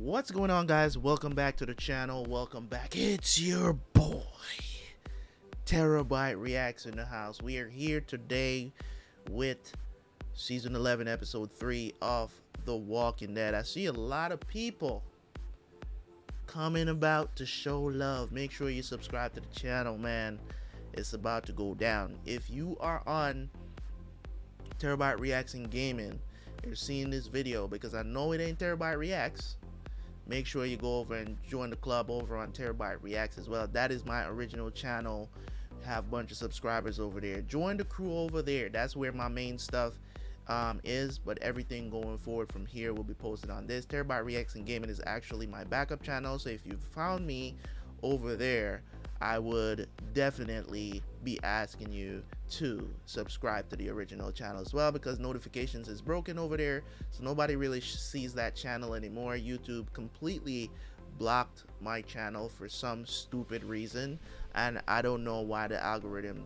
What's going on, guys? Welcome back to the channel. Welcome back. It's your boy, Terabyt Reacts in the house. We are here today with season 11, episode 3 of The Walking Dead. I see a lot of people coming about to show love. Make sure you subscribe to the channel, man. It's about to go down. If you are on Terabyt Reacts and Gaming, you're seeing this video because I know it ain't Terabyt Reacts make sure you go over and join the club over on Terabyt Reacts as well. That is my original channel. Have a bunch of subscribers over there. Join the crew over there. That's where my main stuff um, is. But everything going forward from here will be posted on this. Terabyt Reacts and Gaming is actually my backup channel. So if you found me over there, I would definitely be asking you to subscribe to the original channel as well because notifications is broken over there. So nobody really sees that channel anymore. Youtube completely blocked my channel for some stupid reason. And i don't know why the algorithm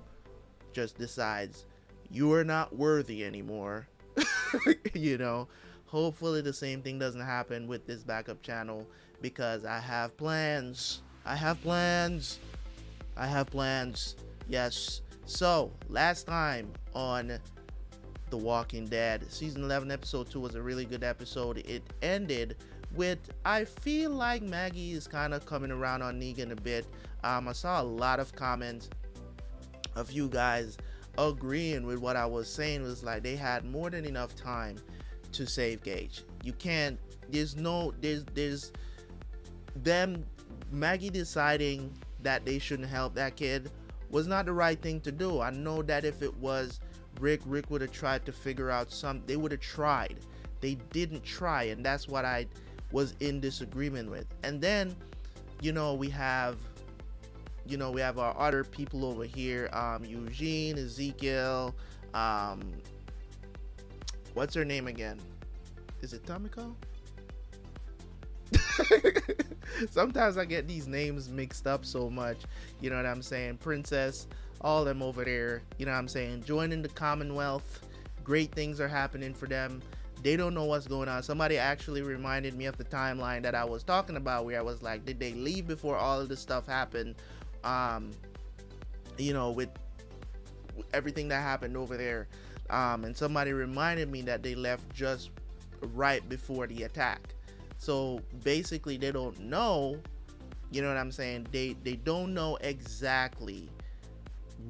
just decides you are not worthy anymore. You know hopefully the same thing doesn't happen with this backup channel because i have plans. I have plans i have plans yes so, last time on The Walking Dead, season 11, episode 2 was a really good episode. It ended with I feel like Maggie is kind of coming around on Negan a bit. Um, I saw a lot of comments of you guys agreeing with what I was saying was like they had more than enough time to save Gage. You can't there's no there's there's them Maggie deciding that they shouldn't help that kid was not the right thing to do. I know that if it was Rick, Rick would have tried to figure out some. They would have tried. They didn't try, and that's what I was in disagreement with. And then, you know, we have, you know, we have our other people over here. Um, Eugene, Ezekiel. Um, what's her name again? Is it Tomiko? Sometimes I get these names mixed up so much. You know what I'm saying? Princess, all them over there. You know what I'm saying? Joining the Commonwealth. Great things are happening for them. They don't know what's going on. Somebody actually reminded me of the timeline that I was talking about where I was like, did they leave before all of this stuff happened? Um, you know, with everything that happened over there. Um, and somebody reminded me that they left just right before the attack. So basically, they don't know. You know what I'm saying? They they don't know exactly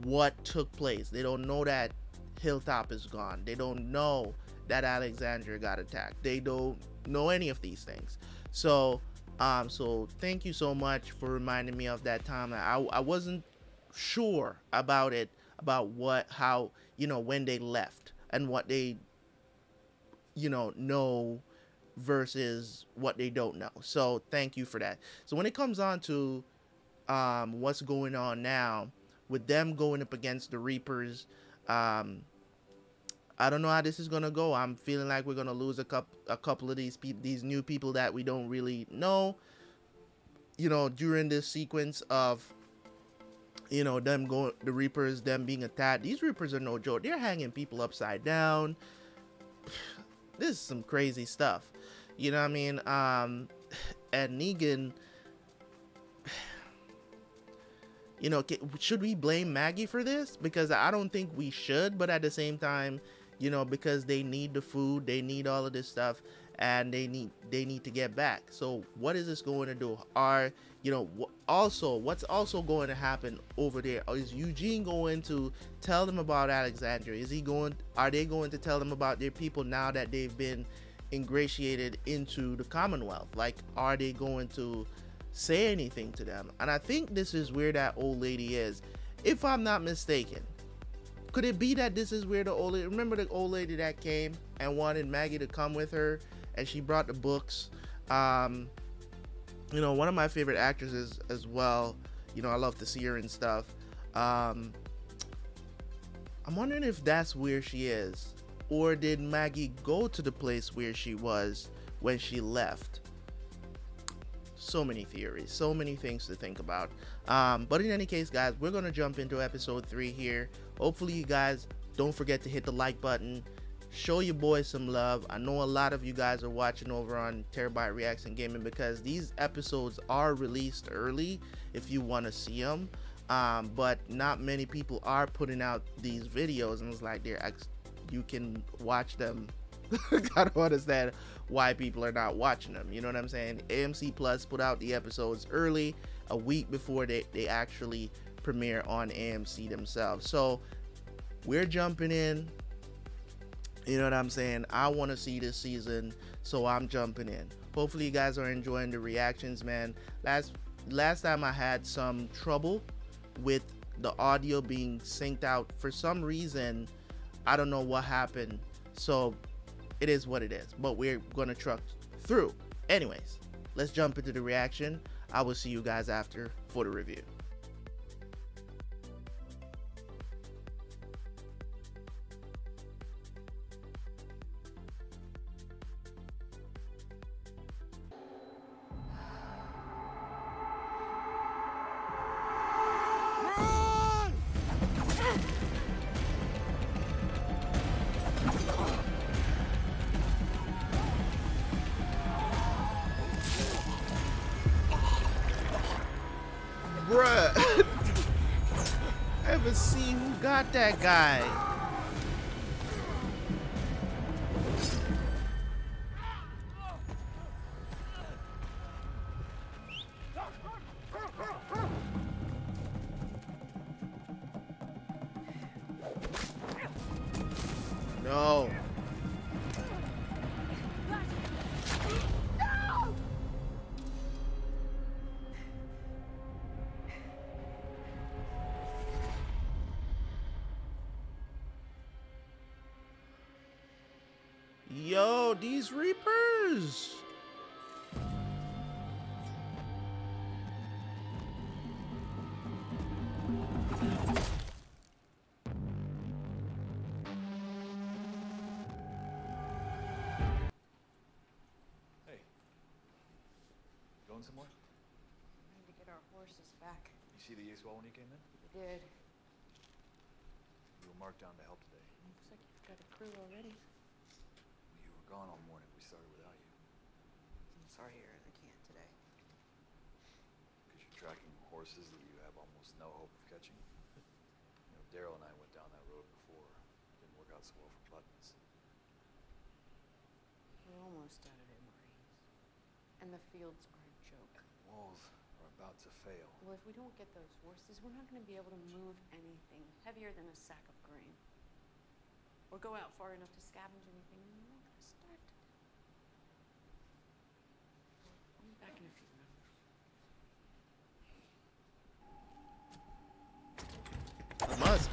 what took place. They don't know that Hilltop is gone. They don't know that Alexandria got attacked. They don't know any of these things. So um so thank you so much for reminding me of that time. I I wasn't sure about it about what how you know when they left and what they you know know versus what they don't know. So thank you for that. So when it comes on to um, what's going on now with them going up against the Reapers, um, I don't know how this is gonna go. I'm feeling like we're gonna lose a couple a couple of these people, these new people that we don't really know. You know, during this sequence of you know them going the Reapers, them being attacked. These Reapers are no joke. They're hanging people upside down. This is some crazy stuff. You know what I mean? Um, and Negan, you know, should we blame Maggie for this? Because I don't think we should, but at the same time, you know, because they need the food, they need all of this stuff, and they need they need to get back. So what is this going to do? Are you know also what's also going to happen over there? Is Eugene going to tell them about Alexandria? Is he going? Are they going to tell them about their people now that they've been ingratiated into the Commonwealth? Like, are they going to say anything to them? And I think this is where that old lady is, if I'm not mistaken. Could it be that this is where the old lady, remember the old lady that came and wanted Maggie to come with her and she brought the books? Um, you know, one of my favorite actresses as well. You know, I love to see her and stuff. Um, I'm wondering if that's where she is. Or did Maggie go to the place where she was when she left? So many theories, so many things to think about. Um, but in any case, guys, we're going to jump into episode 3 here. Hopefully, you guys don't forget to hit the like button, show your boys some love. I know a lot of you guys are watching over on Terabyt Reacts and Gaming because these episodes are released early if you want to see them. Um, but not many people are putting out these videos, and it's like they're ex- you can watch them. I don't understand why people are not watching them. You know what I'm saying? AMC Plus put out the episodes early, a week before they, they actually premiere on AMC themselves. So we're jumping in you know what I'm saying? I want to see this season, so I'm jumping in. Hopefully, you guys are enjoying the reactions, man. Last last time I had some trouble with the audio being synced out for some reason. I don't know what happened. So it is what it is. But we're gonna truck through. Anyways, let's jump into the reaction. I will see you guys after for the review. Got Yo, these Reapers. Hey. Going somewhere? We need to get our horses back. You see the Yaswell when you came in? We did. You were marked down to help today. Looks like you've got a crew already. Gone all morning. We started without you. I'm sorry you're in the can today. Because you're tracking horses that you have almost no hope of catching. You know, Daryl and I went down that road before. Didn't work out so well for Buttons. We're almost out of it, Marines. And the fields are a joke. Walls are about to fail. Well, if we don't get those horses, we're not going to be able to move anything heavier than a sack of grain. Or go out far enough to scavenge anything, and we're all going to starve to death. Minutes. I must.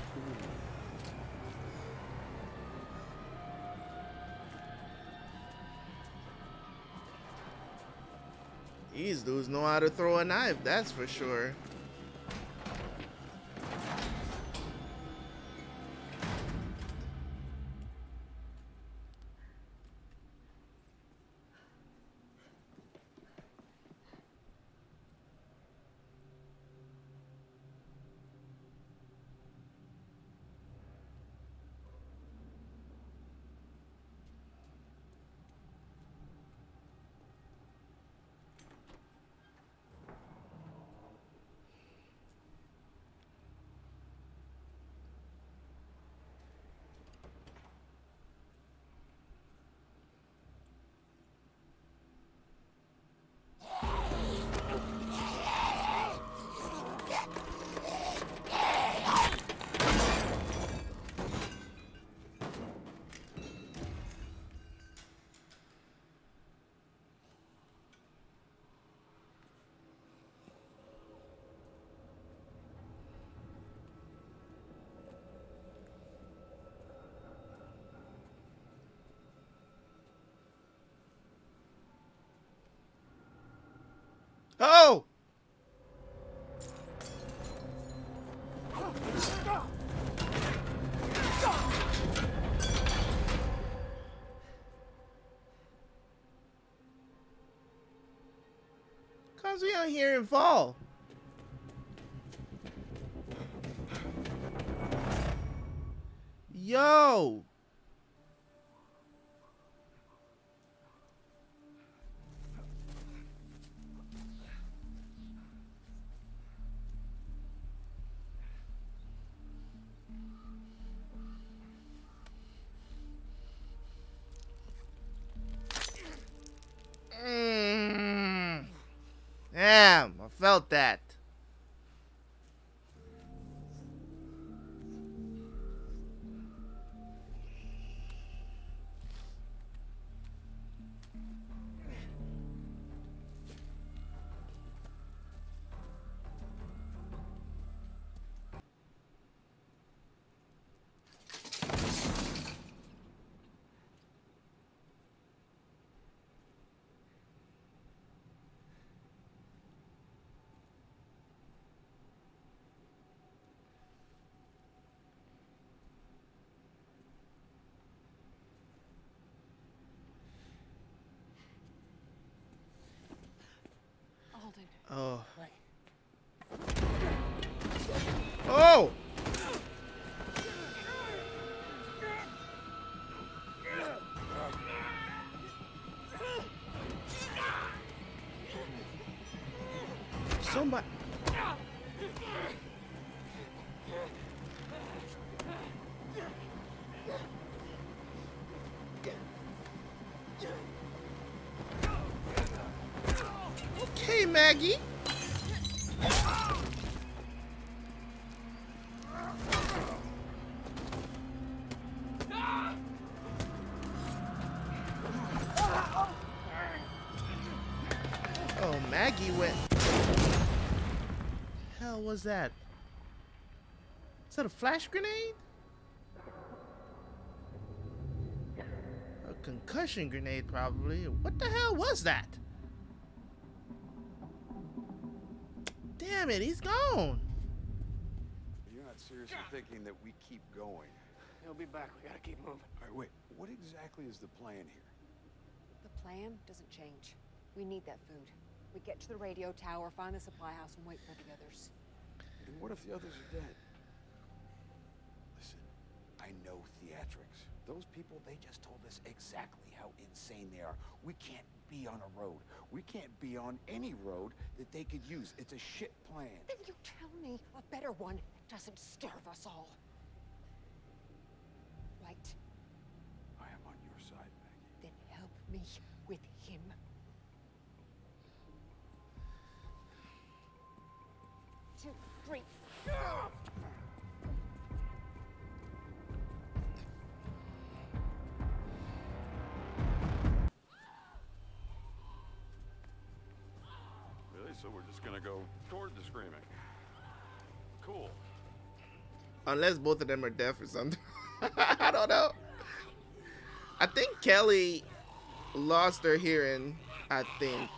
These dudes know how to throw a knife, that's for sure. Oh! Cause we don't hear him fall. Yo! Oh. Oh! Maggie. Oh, Maggie went. Hell was that? Is that a flash grenade? A concussion grenade, probably. What the hell was that? Damn it, he's gone. You're not seriously thinking that we keep going? He'll be back. We gotta keep moving. All right, wait. What exactly is the plan here? The plan doesn't change. We need that food. We get to the radio tower, find the supply house, and wait for the others. And what if the others are dead? Listen, I know theatrics. Those people, they just told us exactly how insane they are. We can't be on a road. We can't be on any road that they could use. It's a shit plan. Then you tell me a better one that doesn't starve us all. Right. I am on your side, Maggie. Then help me with him. Two, three. Gonna go toward the screaming. Cool. Unless both of them are deaf or something. I don't know. I think Kelly lost her hearing. I think.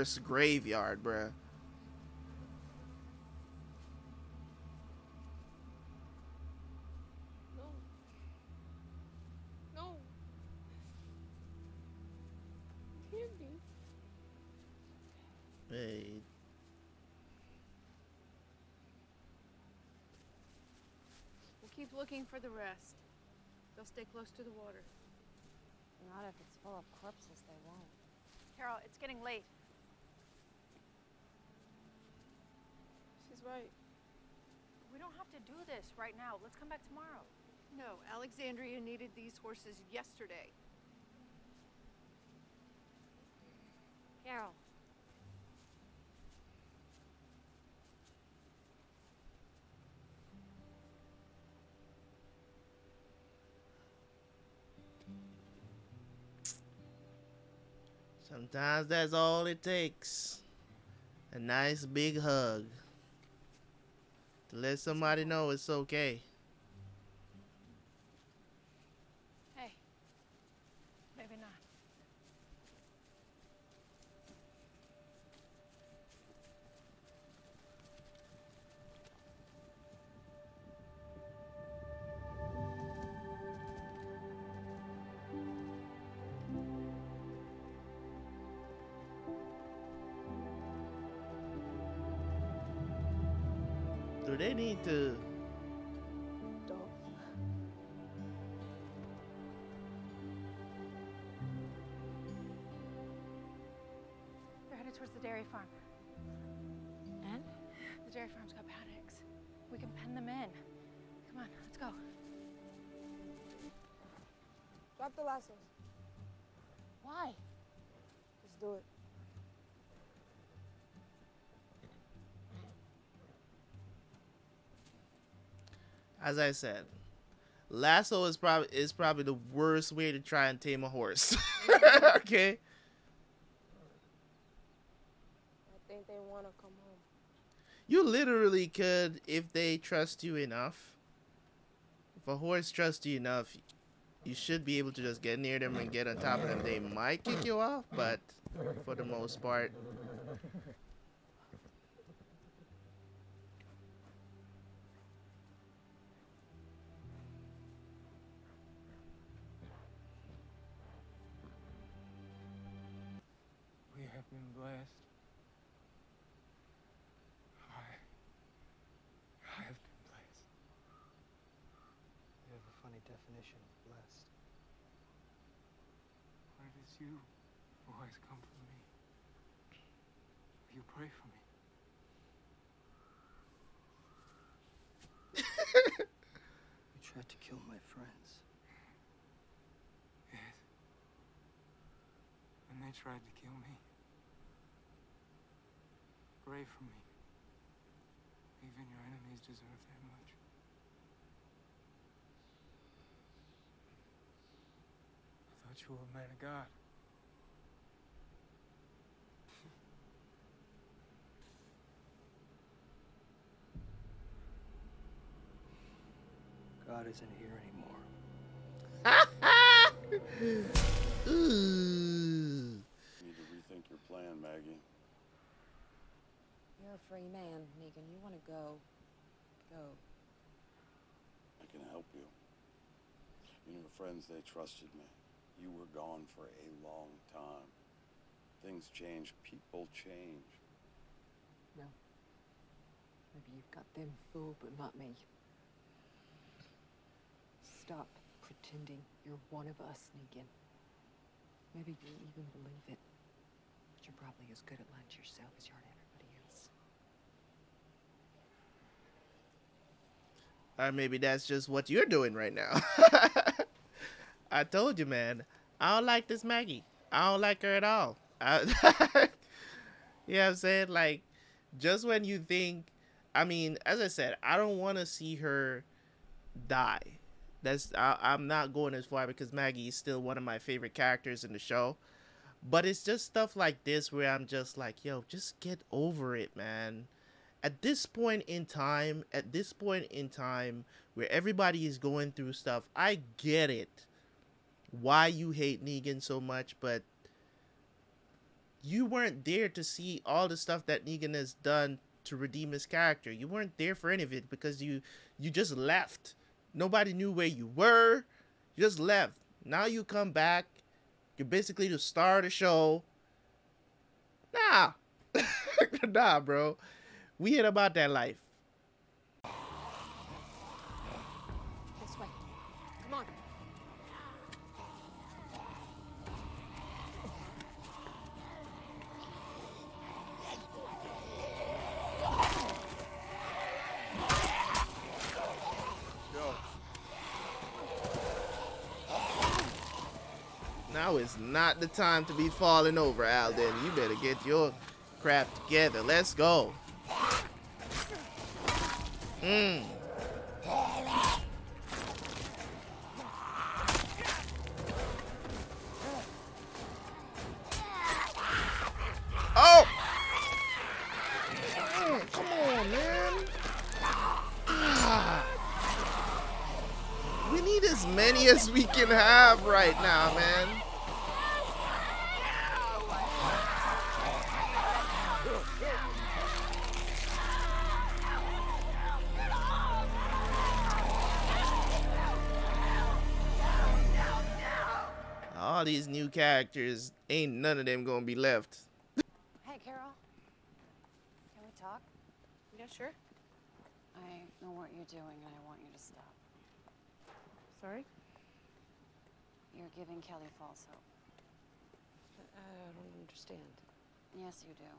A graveyard, bruh. No. No. Hey, We'll keep looking for the rest. They'll stay close to the water. Not if it's full of corpses, they won't. Carol, it's getting late. She's right. We don't have to do this right now. Let's come back tomorrow. No, Alexandria needed these horses yesterday. Carol. sometimes that's all it takes. A nice big hug. To let somebody know it's okay. Do they need to? Don't. We're headed towards the dairy farm. And? The dairy farm's got paddocks. We can pen them in. Come on, let's go. Drop the lassos. As I said, lasso is probably is probably the worst way to try and tame a horse. okay. I think they want to come home. You literally could if they trust you enough. If a horse trusts you enough, you should be able to just get near them and get on top of them. They might kick you off, but for the most part, funny blessed. It is you who has come for me. Will you pray for me? You tried to kill my friends. Yes. And they tried to kill me. Pray for me. Even your enemies deserve that much. I you were a man of God. God isn't here anymore. ooh. Need to rethink your plan, Maggie. You're a free man, Negan. You want to go. Go. I can help you. You know, friends, they trusted me. You were gone for a long time. Things change, people change. No. Maybe you've got them fooled, but not me. Stop pretending you're one of us, Negan. Maybe you even believe it. But you're probably as good at lying to yourself as you are to everybody else. Or maybe that's just what you're doing right now. I told you, man. I don't like this Maggie. I don't like her at all. You know what I'm saying? Like, just when you think, I mean, as I said, I don't want to see her die. That's I, I'm not going as far because Maggie is still one of my favorite characters in the show. But it's just stuff like this where I'm just like, yo, just get over it, man at this point in time, at this point in time where everybody is going through stuff, I get it. Why you hate Negan so much, but you weren't there to see all the stuff that Negan has done to redeem his character. You weren't there for any of it because you you just left. Nobody knew where you were. You just left. Now you come back. You're basically the star of the show. Nah. nah, bro. We ain't about that life. The time to be falling over, Alden. You better get your crap together. Let's go. Mm. Oh! Mm, come on, man. Ah. We need as many as we can have right now, man. All these new characters, ain't none of them gonna be left. Hey, Carol. Can we talk? Yeah, sure. I know what you're doing and I want you to stop. Sorry? You're giving Kelly false hope. I don't understand. Yes, you do.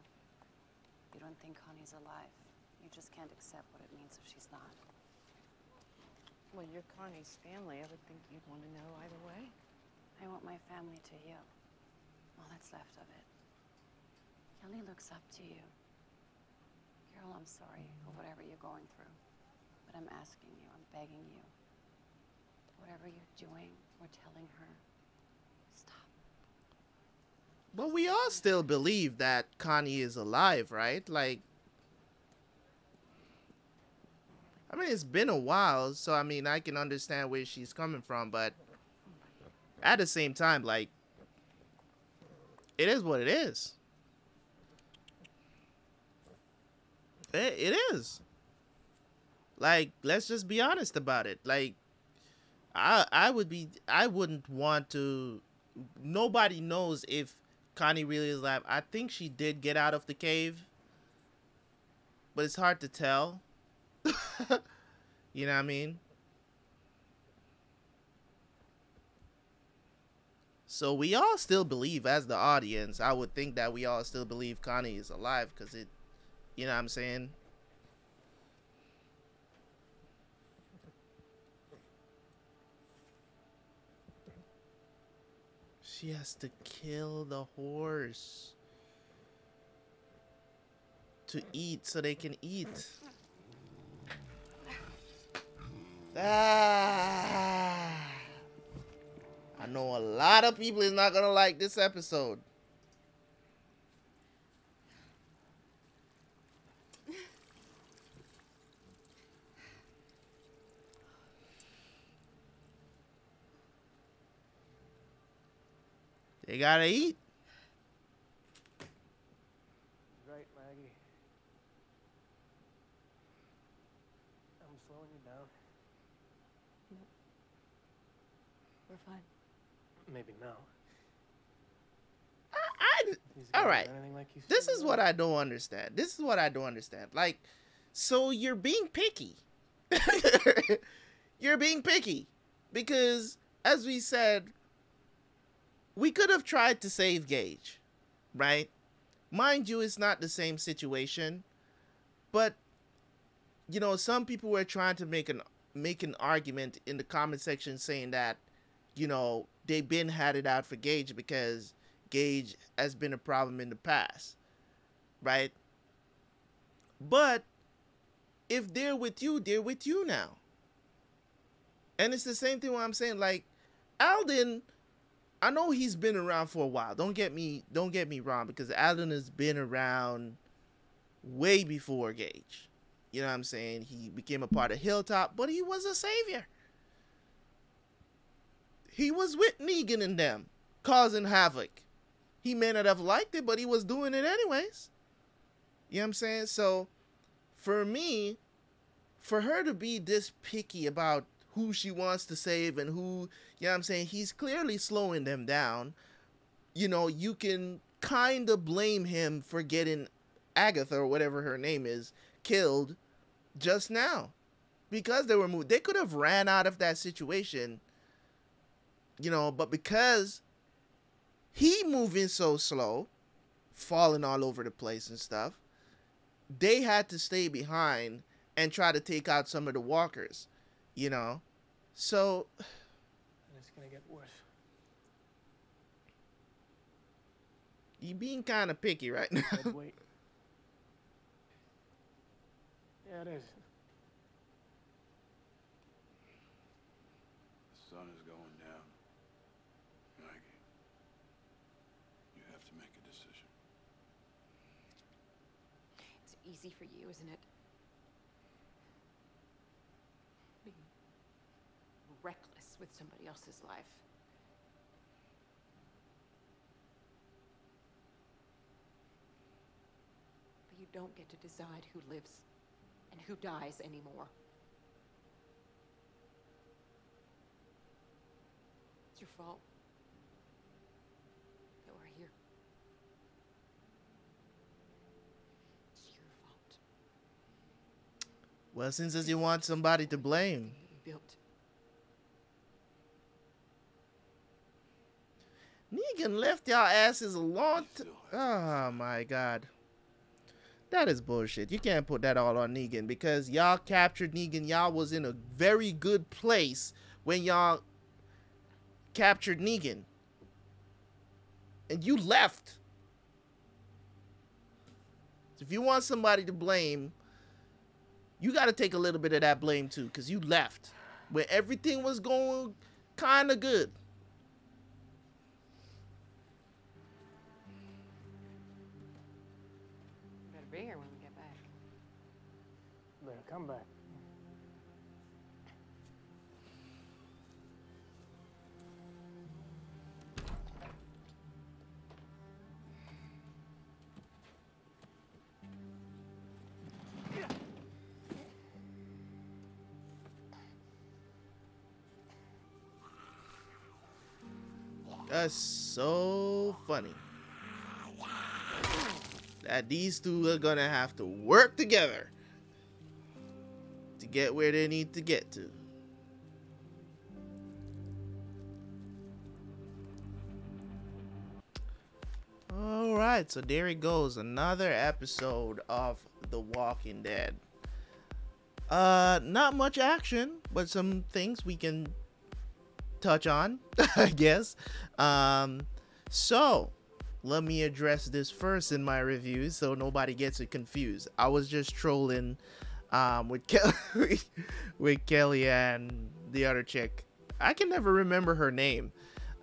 You don't think Connie's alive. You just can't accept what it means if she's not. Well, you're Connie's family. I would think you'd want to know either way. I want my family to heal. All that's left of it. Kelly looks up to you. Carol, I'm sorry for whatever you're going through. But I'm asking you, I'm begging you. Whatever you're doing or telling her, stop. But we all still believe that Connie is alive, right? Like, I mean, it's been a while, so I mean, I can understand where she's coming from, but at the same time, like, it is what it is. It, it is. Like, let's just be honest about it. Like, I I would be I wouldn't want to. Nobody knows if Connie really is alive. I think she did get out of the cave, but it's hard to tell. you know what I mean? So we all still believe, as the audience, I would think that we all still believe Connie is alive because it, you know what I'm saying? She has to kill the horse to eat so they can eat. Ah. I know a lot of people is not gonna like this episode. They gotta eat. Right, Maggie. I'm slowing you down. We're fine. Maybe now. I, He's all right. like you This is what I don't understand. This is what I don't understand. Like, so you're being picky. you're being picky because, as we said, we could have tried to save Gage, right? Mind you, it's not the same situation, but you know, some people were trying to make an make an argument in the comment section saying that, you know, they've been had it out for Gage because Gage has been a problem in the past, right? But if they're with you, they're with you now. And it's the same thing what I'm saying. Like Alden, I know he's been around for a while. Don't get me don't get me wrong, because Alden has been around way before Gage. You know what I'm saying? He became a part of Hilltop, but he was a savior. He was with Negan and them, causing havoc. He may not have liked it, but he was doing it anyways. You know what I'm saying? So for me, for her to be this picky about who she wants to save and who, you know what I'm saying, he's clearly slowing them down. You know, you can kind of blame him for getting Agatha or whatever her name is killed just now because they were moved. They could have ran out of that situation, you know, but because he moving so slow, falling all over the place and stuff, they had to stay behind and try to take out some of the walkers, you know. So And it's gonna get worse. you being kind of picky right now. Yeah, it is. The sun is going down. Maggie, you have to make a decision. It's easy for you, isn't it? Being reckless with somebody else's life. But you don't get to decide who lives and who dies anymore. It's your fault that we're here. It's your fault. Well, since as you want somebody to blame, Built. Negan left y'all asses a long time. Oh my god. That is bullshit. You can't put that all on Negan because y'all captured Negan. Y'all was in a very good place when y'all captured Negan. And you left. So if you want somebody to blame, you got to take a little bit of that blame too because you left when everything was going kind of good. Better be here when we get back. Better come back. That's so funny. That these two are gonna have to work together to get where they need to get to. All right, so there it goes, another episode of The Walking Dead. Uh, not much action, but some things we can touch on, I guess. Um, so let me address this first in my review so nobody gets it confused. I was just trolling um, with Kelly, with Kelly and the other chick. I can never remember her name.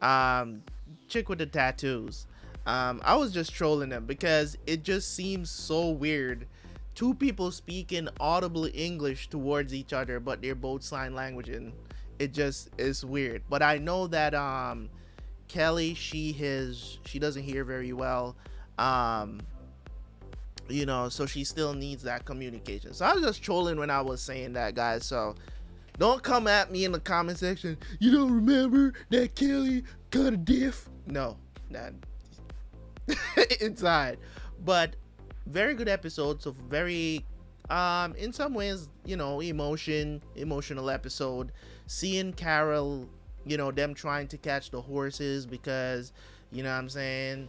Um, chick with the tattoos. Um, I was just trolling them because it just seems so weird. Two people speaking audible English towards each other, but they're both sign language and it just is weird. But I know that um Kelly, she has she doesn't hear very well. Um you know, so she still needs that communication. So I was just trolling when I was saying that, guys. So don't come at me in the comment section. You don't remember that Kelly got a diff? No, not inside. But very good episode. So very um in some ways, you know, emotion, emotional episode seeing Carol, you know, them trying to catch the horses because, you know what I'm saying?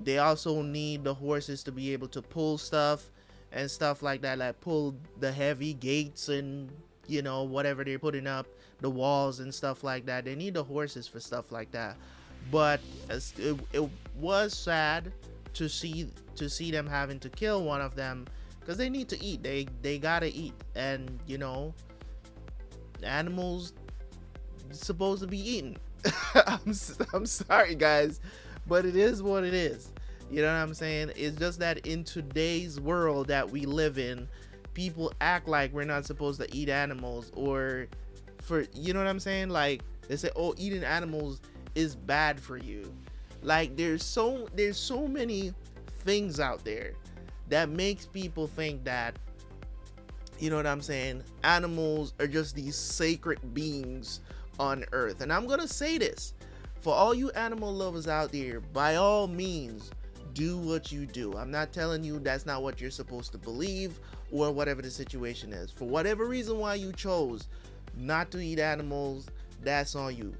They also need the horses to be able to pull stuff and stuff like that, like pull the heavy gates and, you know, whatever they're putting up, the walls and stuff like that. They need the horses for stuff like that. But it, it was sad to see to see them having to kill one of them because they need to eat. They they gotta eat, and you know, animals supposed to be eaten. I'm, I'm sorry, guys, but it is what it is. You know what I'm saying? It's just that in today's world that we live in, people act like we're not supposed to eat animals, or for you know what I'm saying? Like they say, oh, eating animals is bad for you. Like there's so there's so many things out there that makes people think that you know what I'm saying? Animals are just these sacred beings on earth. And I'm going to say this for all you animal lovers out there, by all means, do what you do. I'm not telling you that's not what you're supposed to believe or whatever the situation is. For whatever reason why you chose not to eat animals, that's on you.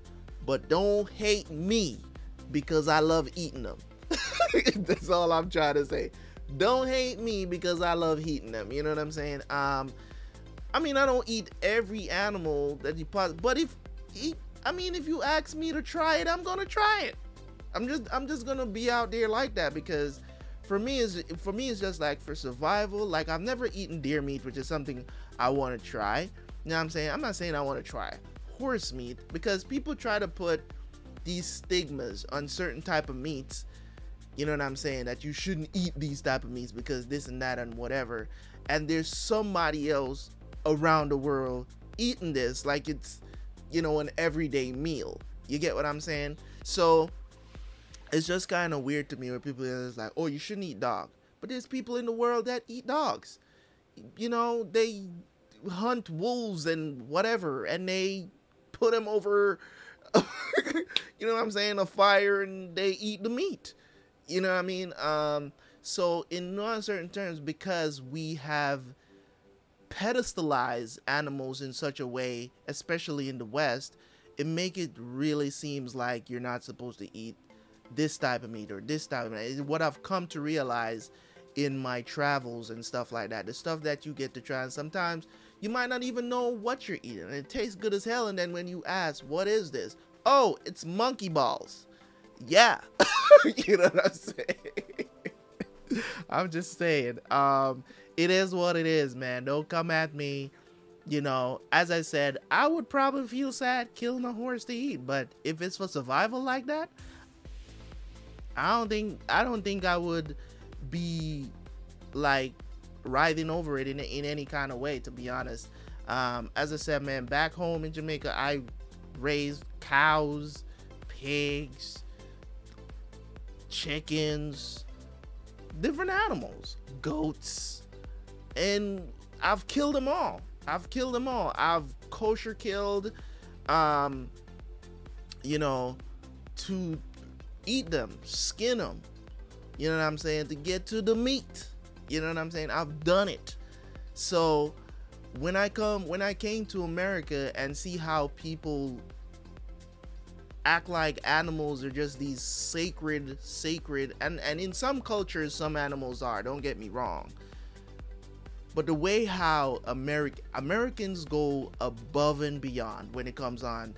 But don't hate me because I love eating them. that's all I'm trying to say don't hate me because I love eating them. You know what I'm saying? Um, I mean, I don't eat every animal that you possibly, but if, I mean, if you ask me to try it, I'm gonna try it. I'm just, I'm just gonna be out there like that because for me is, for me it's just like for survival. Like I've never eaten deer meat, which is something I want to try. You know what I'm saying? I'm not saying I want to try horse meat because people try to put these stigmas on certain type of meats you know what i'm saying? That you shouldn't eat these type of meats because this and that and whatever. And there's somebody else around the world eating this like it's you know an everyday meal. You get what i'm saying? So it's just kind of weird to me where people are just like oh you shouldn't eat dog. But there's people in the world that eat dogs. You know they hunt wolves and whatever and they put them over you know what i'm saying? A fire and they eat the meat you know what I mean? Um, so in non-certain terms, because we have pedestalized animals in such a way, especially in the West, it make it really seems like you're not supposed to eat this type of meat or this type of meat. What I've come to realize in my travels and stuff like that, the stuff that you get to try, and sometimes you might not even know what you're eating, and it tastes good as hell. And then when you ask, "What is this?" Oh, it's monkey balls. Yeah, you know what I'm saying. I'm just saying. Um, it is what it is, man. Don't come at me. You know, as I said, I would probably feel sad killing a horse to eat, but if it's for survival like that, I don't think I don't think I would be like writhing over it in in any kind of way. To be honest, um, as I said, man, back home in Jamaica, I raised cows, pigs, chickens, different animals, goats, and I've killed them all. I've killed them all. I've kosher killed, um, you know, to eat them, skin them. You know what I'm saying? To get to the meat. You know what I'm saying? I've done it. So when I come, when I came to America and see how people act like animals are just these sacred, sacred, and and in some cultures, some animals are. Don't get me wrong but the way how American Americans go above and beyond when it comes on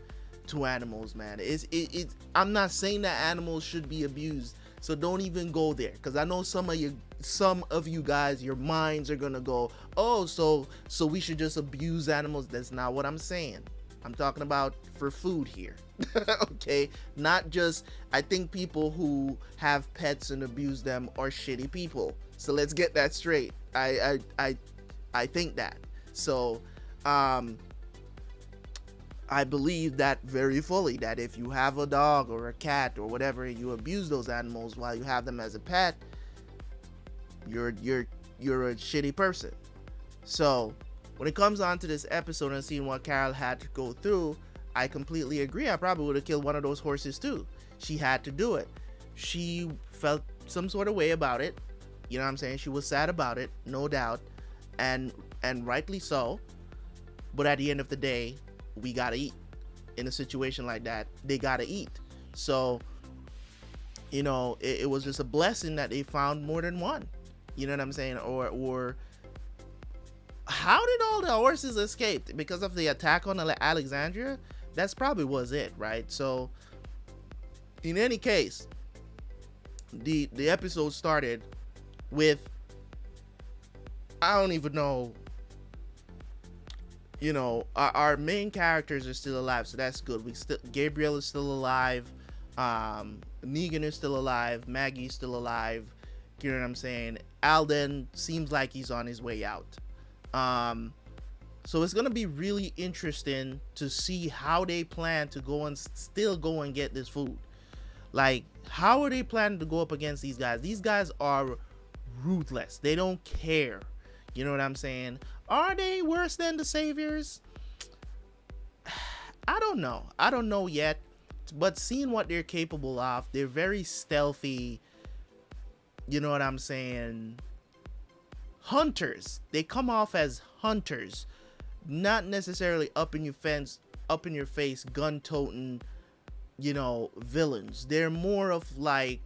to animals, man, is it, it? I'm not saying that animals should be abused, so don't even go there, because I know some of you, some of you guys, your minds are gonna go, oh, so so we should just abuse animals. That's not what I'm saying. I'm talking about for food here. okay, not just. I think people who have pets and abuse them are shitty people. So let's get that straight. I I I, I think that. So um I believe that very fully that if you have a dog or a cat or whatever you abuse those animals while you have them as a pet, you're you're you're a shitty person. So when it comes on to this episode and seeing what Carol had to go through, I completely agree. I probably would have killed one of those horses too. She had to do it. She felt some sort of way about it. You know what I'm saying? She was sad about it, no doubt, and and rightly so. But at the end of the day, we gotta eat. In a situation like that, they gotta eat. So, you know, it, it was just a blessing that they found more than one. You know what I'm saying? Or or how did all the horses escape? Because of the attack on Alexandria? That's probably was it, right? So, in any case, the the episode started with I don't even know. You know, our, our main characters are still alive, so that's good. We still Gabriel is still alive. Um, Negan is still alive. Maggie's still alive. You know what I'm saying? Alden seems like he's on his way out. Um, so it's gonna be really interesting to see how they plan to go and still go and get this food. Like, how are they planning to go up against these guys? These guys are ruthless. They don't care. You know what I'm saying? Are they worse than the saviors? I don't know. I don't know yet. But seeing what they're capable of, they're very stealthy. You know what I'm saying? Hunters. They come off as hunters, not necessarily up in your fence, up in your face, gun toting, you know, villains. They're more of like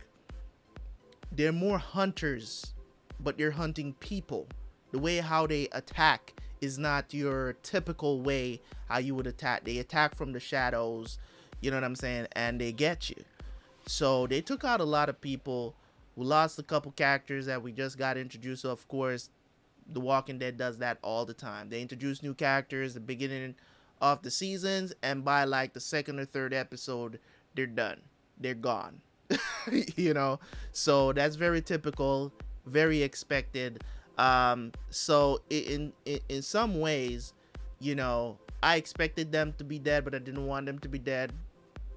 they're more hunters, but they're hunting people. The way how they attack is not your typical way how you would attack. They attack from the shadows, you know what I'm saying, and they get you. So they took out a lot of people. We lost a couple characters that we just got introduced. So of course, The Walking Dead does that all the time. They introduce new characters at the beginning of the seasons, and by like the second or third episode, they're done. They're gone. you know, so that's very typical, very expected. Um, so in, in in some ways, you know, I expected them to be dead, but I didn't want them to be dead,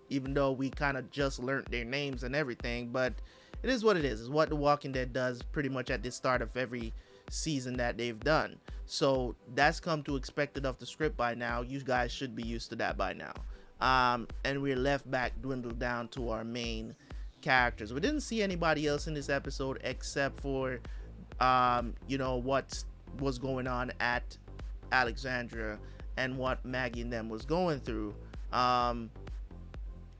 even though we kind of just learned their names and everything. But it is what it is. It's what The Walking Dead does pretty much at the start of every season that they've done. So that's come to expected of the script by now. You guys should be used to that by now. Um, and we're left back dwindled down to our main characters. We didn't see anybody else in this episode except for, um, you know, what was going on at Alexandria and what Maggie and them was going through. Um,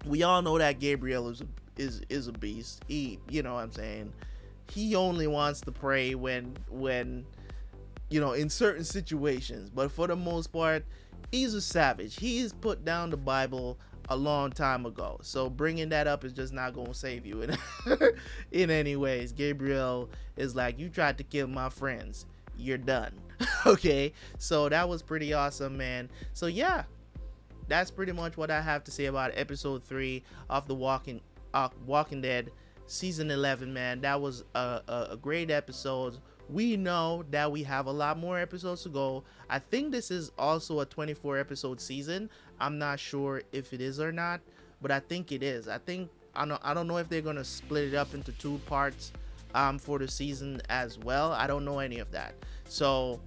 we all know that Gabriel is a, is is a beast. He, you know, what I'm saying, he only wants to pray when when you know in certain situations, but for the most part, he's a savage. He's put down the Bible a long time ago. So bringing that up is just not going to save you in in any ways. Gabriel is like, you tried to kill my friends. You're done. okay. So that was pretty awesome, man. So yeah, that's pretty much what I have to say about episode three of the Walking uh, Walking Dead season 11. Man, that was a, a, a great episode we know that we have a lot more episodes to go. I think this is also a 24 episode season. I'm not sure if it is or not, but I think it is. I think I don't I don't know if they're gonna split it up into two parts um, for the season as well. I don't know any of that. So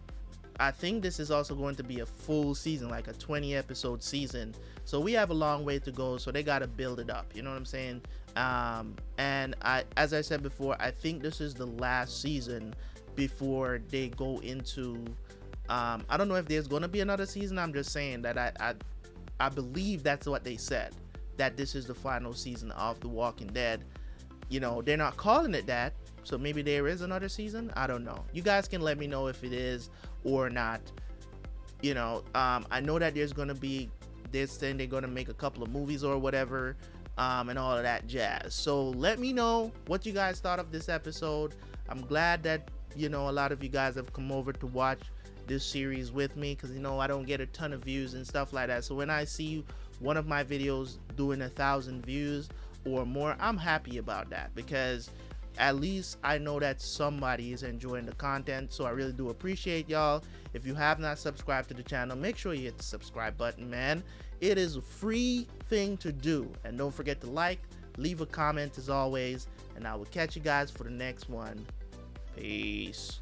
I think this is also going to be a full season, like a 20 episode season. So we have a long way to go. So they got to build it up. You know what I'm saying? Um, and I, as I said before, I think this is the last season before they go into. Um, I don't know if there's going to be another season. I'm just saying that I, I, I believe that's what they said. That this is the final season of The Walking Dead. You know, they're not calling it that. So maybe there is another season. I don't know. You guys can let me know if it is or not. You know, um, I know that there's gonna be this thing. They're gonna make a couple of movies or whatever, um, and all of that jazz. So let me know what you guys thought of this episode. I'm glad that you know a lot of you guys have come over to watch this series with me because you know I don't get a ton of views and stuff like that. So when I see one of my videos doing a thousand views or more, I'm happy about that because at least I know that somebody is enjoying the content. So I really do appreciate y'all. If you have not subscribed to the channel, make sure you hit the subscribe button, man. It is a free thing to do. And don't forget to like, leave a comment as always, and I will catch you guys for the next one. Peace.